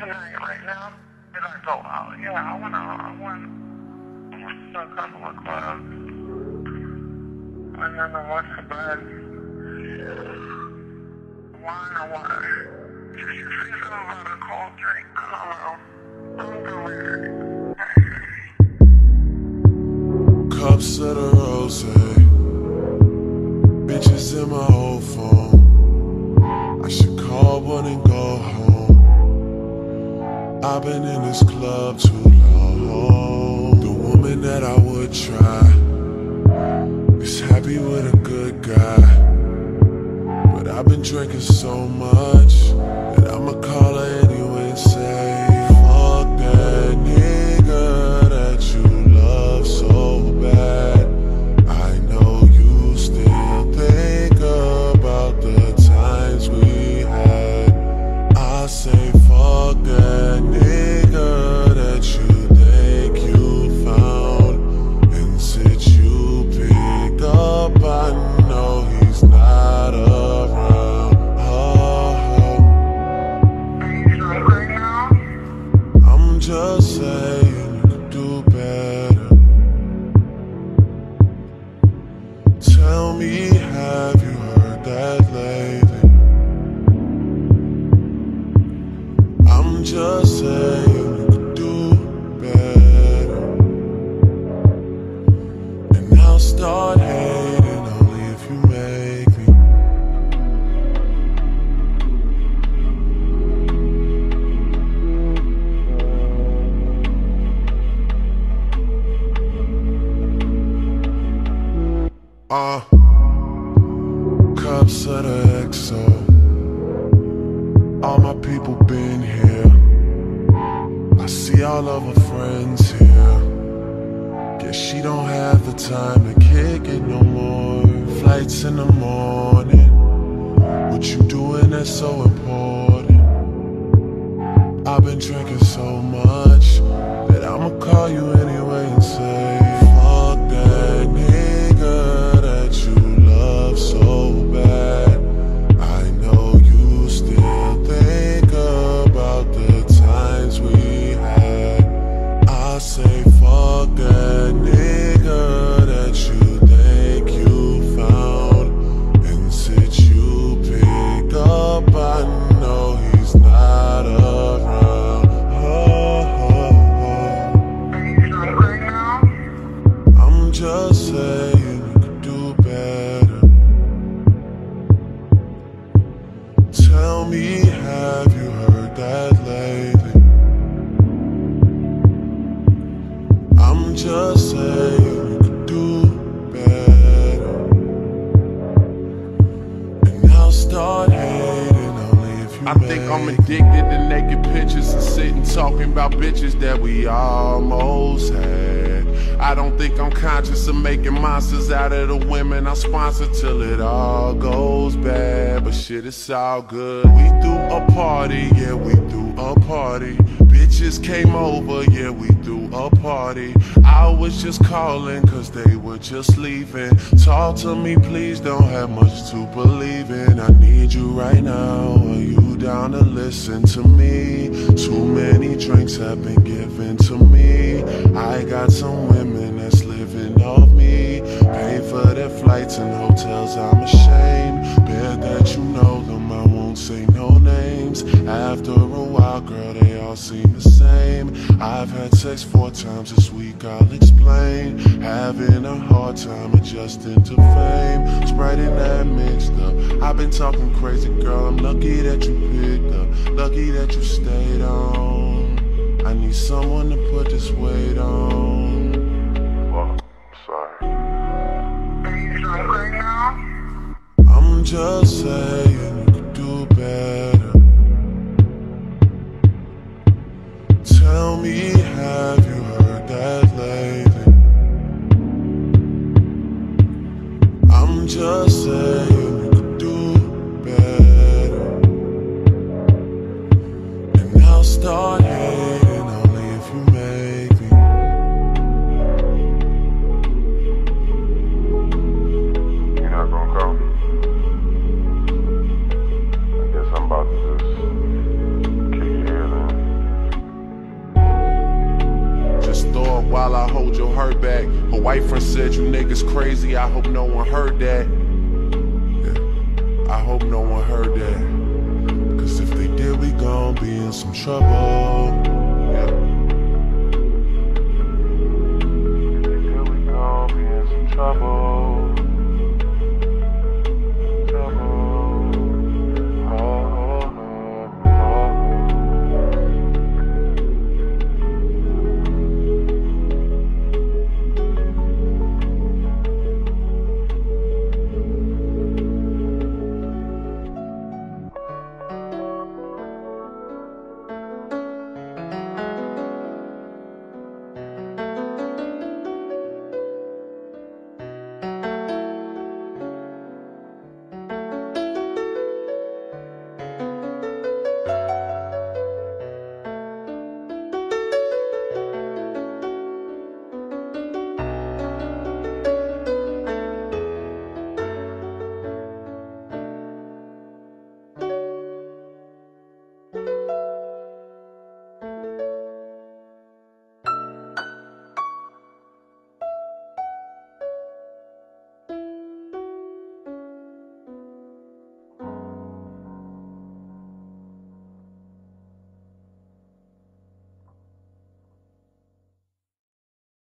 tonight, right now. Did I go out? Yeah, I out. I went, I went to a couple of clubs. And then I went to bed. Wine or something about a cold drink? I don't know. I'm weird. Cups of the rose, eh? bitches in my I've been in this club too long. The woman that I would try is happy with a good guy. But I've been drinking so much that I'ma call just saying you could do better. Tell me, have you heard that lately? I'm just saying Uh, cups of the XO. All my people been here. I see all of her friends here. Guess she don't have the time to kick it no more. Flights in the morning. What you doing that's so important? I've been drinking so much that I'ma call you anyway Tell me, have you heard that lately? I'm just saying you could do better. And I'll start hating only if you I think I'm addicted to naked pictures and sitting talking about bitches that we almost had. I don't think I'm conscious of making monsters out of the women I sponsor till it all goes bad. But shit, it's all good. We threw a party, yeah, we threw a party. Bitches came over, yeah, we threw a party. I was just calling cause they were just leaving. Talk to me, please, don't have much to believe in. I need you right now. Are you down to listen to me? Too many drinks have been given to me. I got some flights and hotels, I'm ashamed. Bad that you know them, I won't say no names. After a while, girl, they all seem the same. I've had sex four times this week, I'll explain. Having a hard time adjusting to fame. Sprite in that mixed up. I've been talking crazy, girl. I'm lucky that you picked up. Lucky that you stayed on. I need someone to put this weight on. I'm just saying you could do better. Tell me, have you heard that lately? I'm just saying white friend said, You niggas crazy. I hope no one heard that. Yeah, I hope no one heard that. Cause if they did, we gon' be in some trouble.